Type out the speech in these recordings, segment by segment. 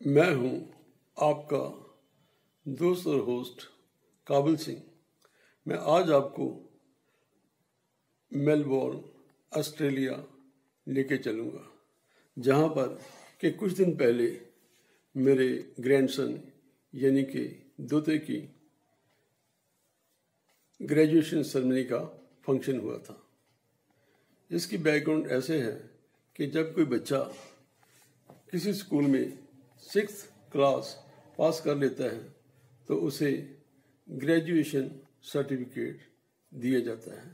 मैं हूँ आपका दोस्त और होस्ट काबिल सिंह। मैं आज आपको मेलबोर्न, ऑस्ट्रेलिया लेके चलूँगा, जहाँ पर कि कुछ दिन पहले मेरे ग्रैंडसन यानी कि दोते की ग्रेजुएशन सेरेमनी का फ़ंक्शन हुआ था। इसकी बैकग्राउंड ऐसे है कि जब कोई बच्चा किसी स्कूल में सिक्स क्लास पास कर लेता है तो उसे ग्रेजुएशन सर्टिफिकेट दिया जाता है।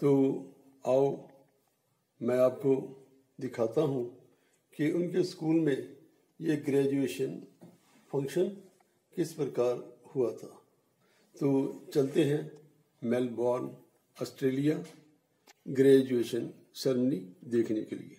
तो आओ, मैं आपको दिखाता हूँ कि उनके स्कूल में ये ग्रेजुएशन फ़ंक्शन किस प्रकार हुआ था। तो चलते हैं, मेलबॉर्न, ऑस्ट्रेलिया, ग्रेजुएशन सेरेमनी देखने के लिए।